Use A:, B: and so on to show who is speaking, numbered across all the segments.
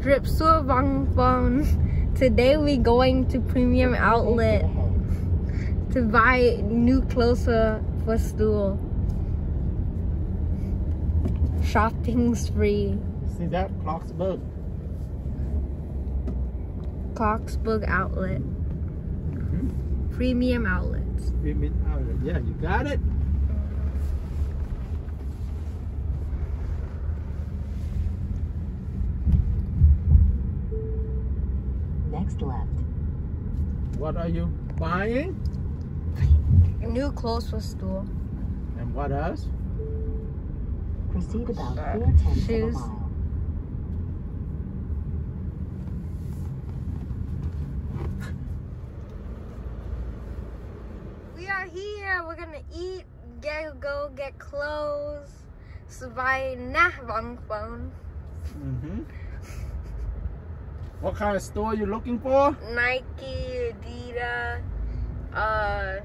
A: Drip Sur Vong Phone. Today we going to Premium Outlet to buy new clothes for, school. Shopping spree.
B: See that? Clarksburg.
A: Clarksburg Outlet.
B: Mm-hmm.
A: Premium Outlets.
B: Premium Outlet. Yeah, you got it?
C: Next left.
B: What are you buying?
A: New clothes for school.
B: And what else?
C: Proceed about
A: Uh,
C: four tenths of a mile.
A: We are here. We're gonna eat, get go get clothes. So buy nah Vong Phone.
B: Mm-hmm. What kind of store you looking for?
A: Nike, Adidas. Uh,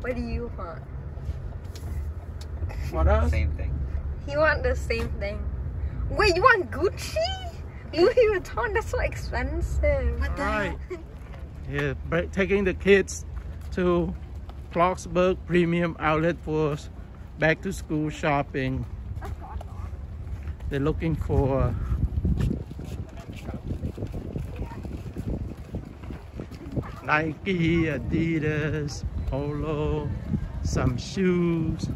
A: what do you want?
B: What else?
D: Same thing.
A: You want the same thing. Wait, you want Gucci? Louis Vuitton? That's so expensive. What
B: the Alright. Yeah, br- taking the kids to Clarksburg Premium Outlet for back to school shopping. They're looking for Nike, Adidas, Polo, some shoes.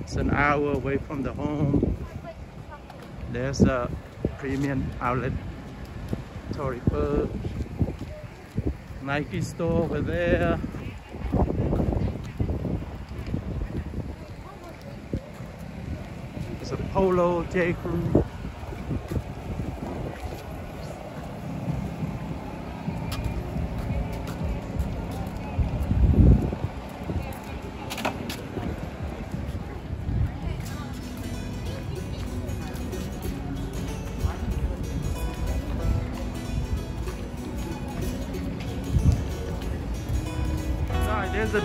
B: It's an hour away from the home. There's a premium outlet, Tory Burch, Nike store over there. There's a Polo, J. Crew.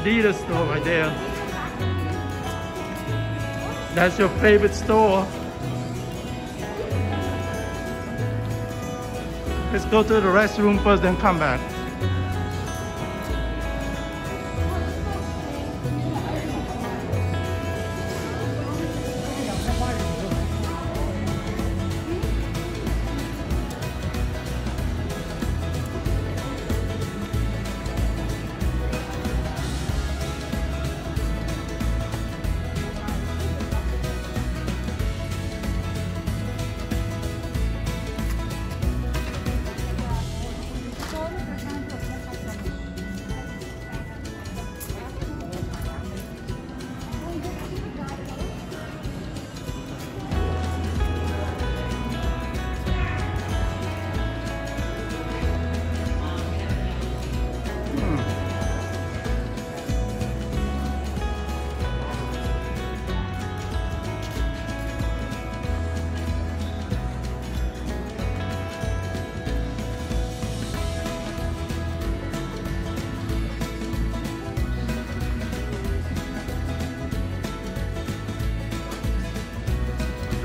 B: Adidas store right there. That's your favorite store. Let's go to the restroom first, then come back.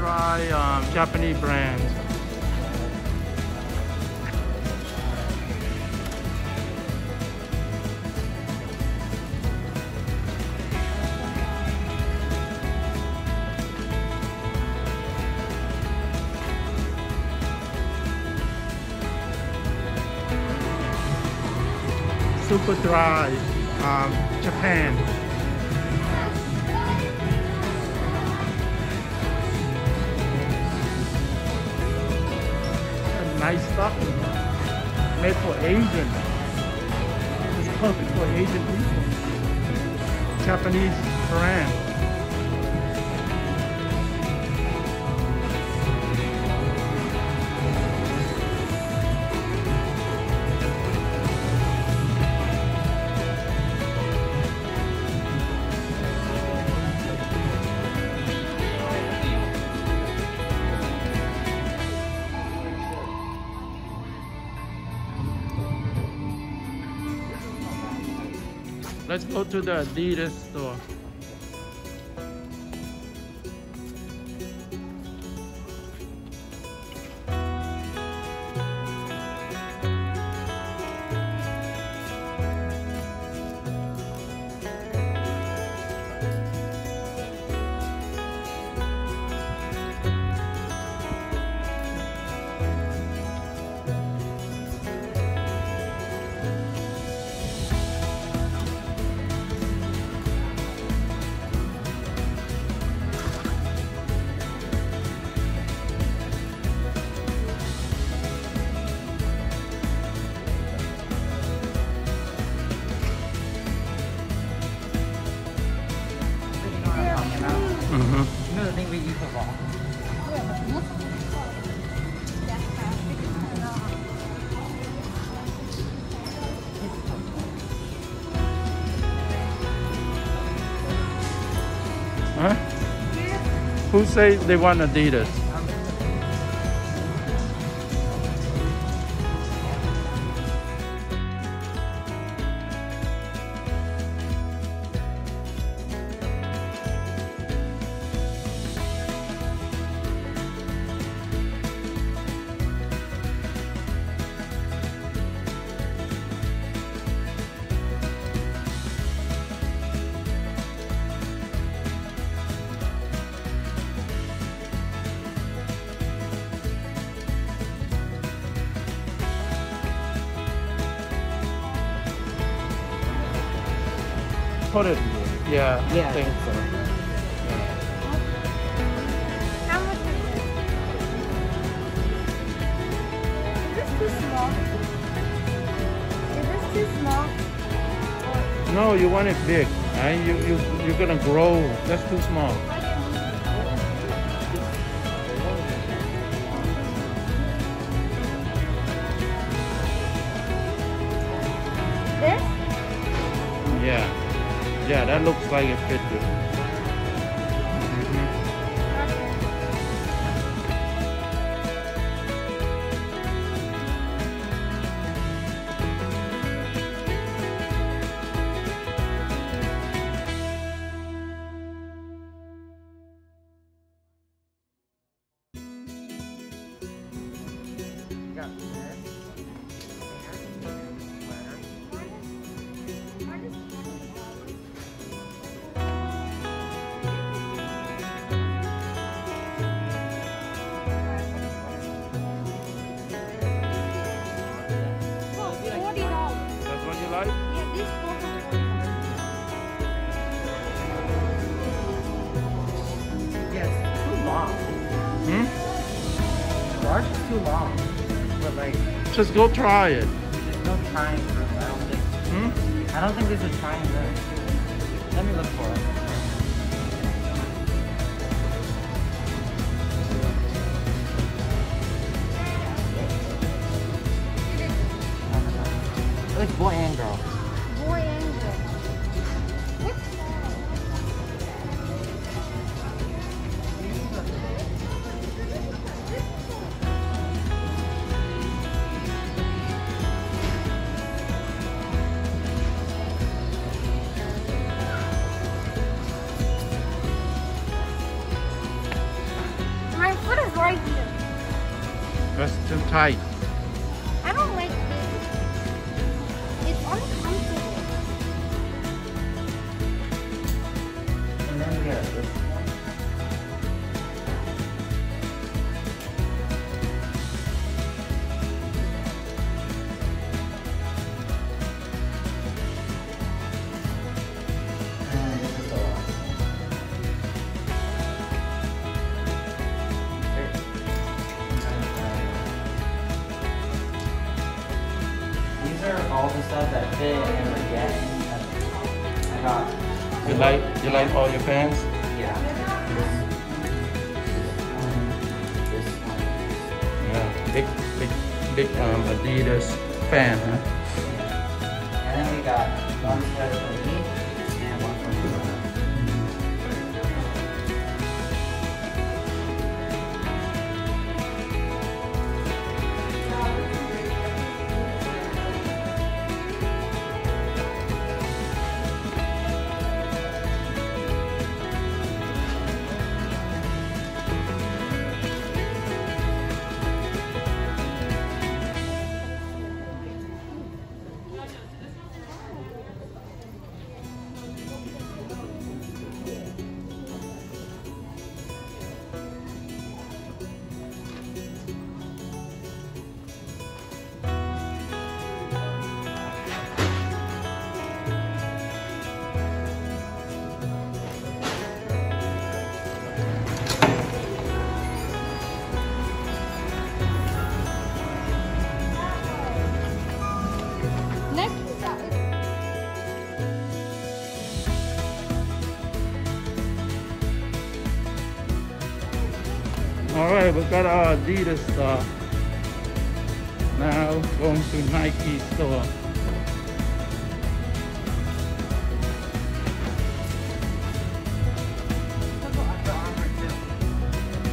B: Try um, Japanese brands. Superdry, um, Japan. Nice stuff made for Asian. It's perfect for Asian people. Japanese brand. Go to the Adidas store. Who say they want Adidas? Put it. Yeah,
D: Yeah.
B: I think so.
A: How much is this? Is this too small? Is this too small?
B: No, you want it big. Right? You you you're gonna grow. That's too small. Looks like fit you.
A: Forty
B: Just go try it.
D: there's no trying room. I don't think.
B: Hmm?
D: I don't think there's a trying room. Let me look for it. It's boy and girl.
B: That's too tight.
D: All the stuff that fit and we're getting. I got
B: You like you like all your pants?
D: yeah. This, this one,
B: Yeah. Big big big um Adidas fan, huh?
D: And then we got one set for
B: right, we got our Adidas stuff. Now going to Nike store.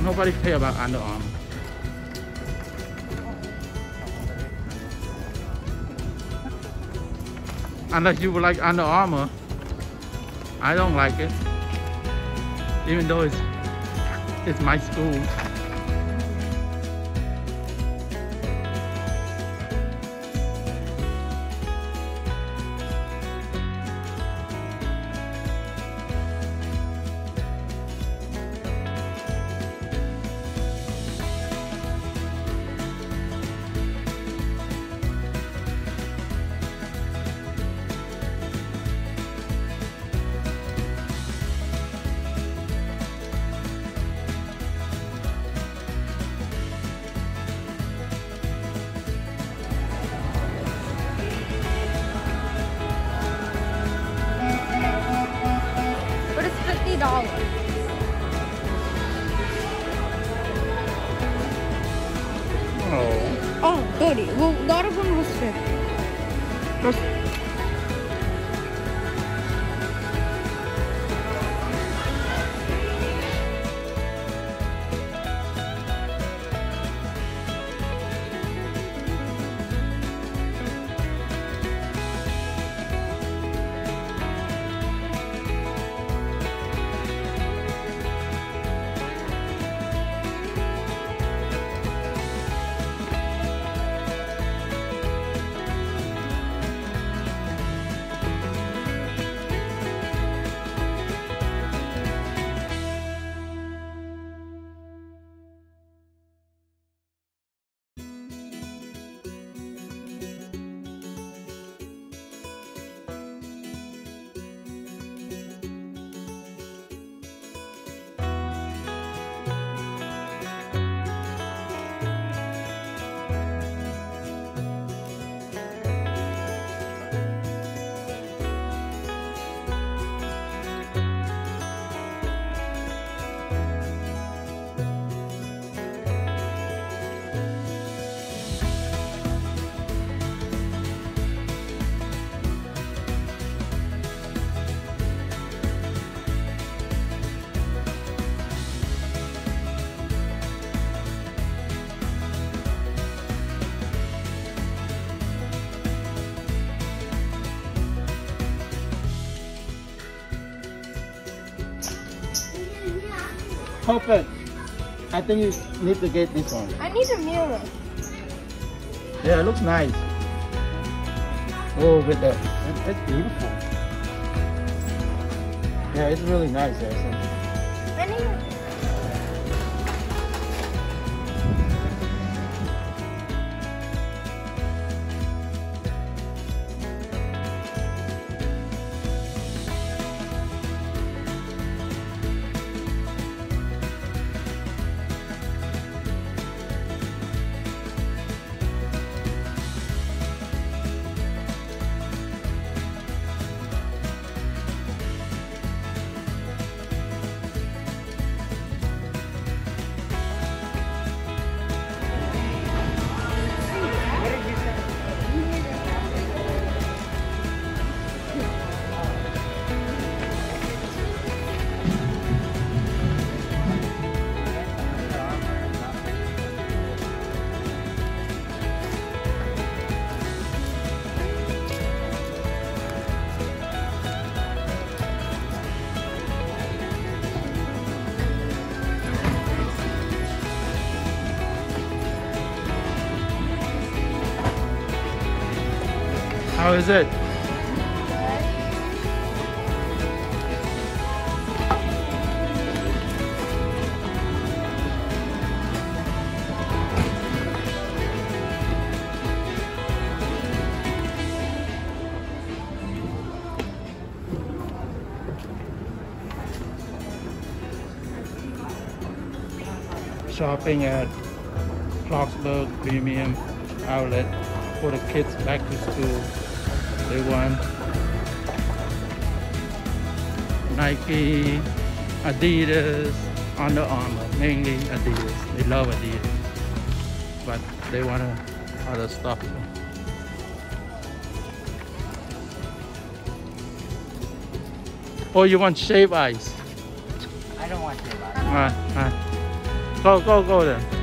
B: Nobody care about Under Armour. Unless you like Under Armour. I don't like it. Even though it's it's my school.
A: Dollars.
B: Oh.
A: Oh, 30. Well, the other one was 50.
B: Perfect. I think you need to get this one.
A: I need a mirror.
B: Yeah, it looks nice. Oh, with the, it, it's beautiful. Yeah, it's really nice, actually. How is it? Shopping at Clarksburg Premium Outlet for the kids back to school. They want Nike, Adidas, Under Armour, mainly Adidas. They love Adidas, but they want other stuff. Oh, you want shave ice?
D: I don't want shave ice. it.
B: Alright, alright. Go, go, go then.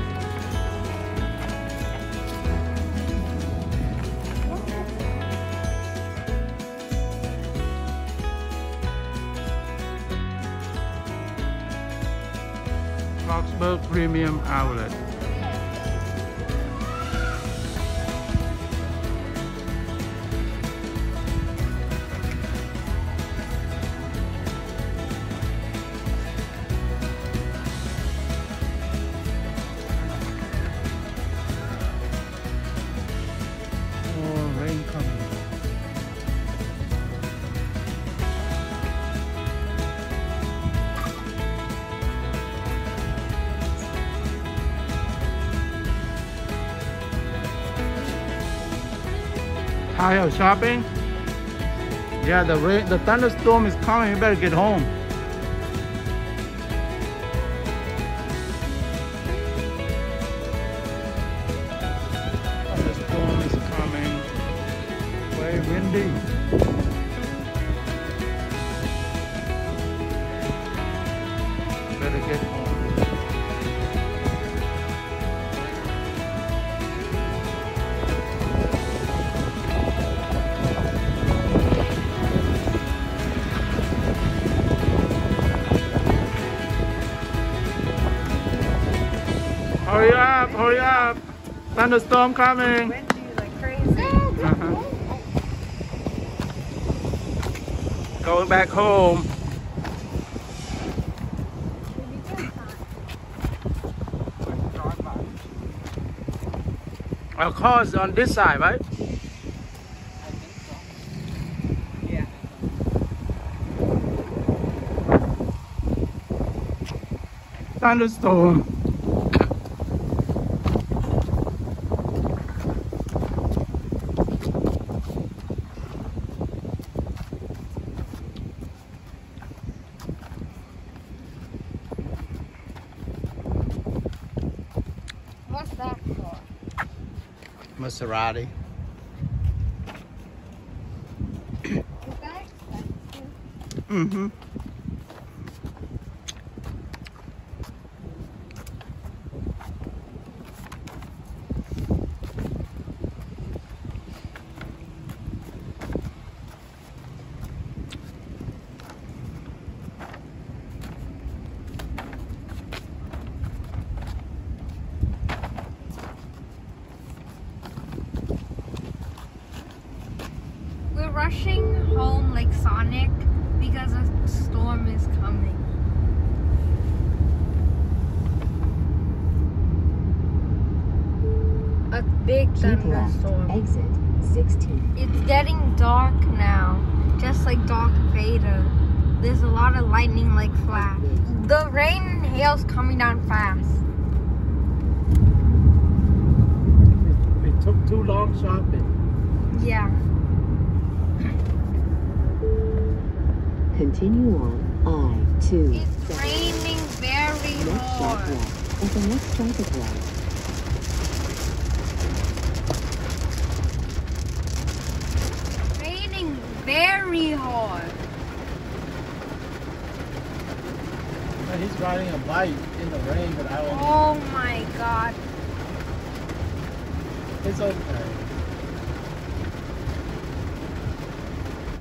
B: Clarksburg Premium Outlet. Tired of shopping? Yeah, the rain, the thunderstorm is coming. You better get home. Hurry up. Thunderstorm coming.
A: like crazy.
B: Uh-huh. Going back home. Our car's on this side, right? Thunderstorm.
A: What's that for?
B: Maserati.
A: Is that expensive?
B: Mm-hmm.
A: We're rushing home like Sonic because a storm is coming. A big thunderstorm.
C: Exit 16.
A: It's getting dark now, just like Darth Vader. There's a lot of lightning like flash. The rain and hail's coming down fast.
B: We took too long shopping.
A: Yeah.
C: Continue on I-2.
A: It's raining very
C: Next stop
A: hard.
C: left. At the next traffic light.
A: Raining very hard.
B: He's riding a bike in the rain, but I won't.
A: Oh my god.
B: It's okay.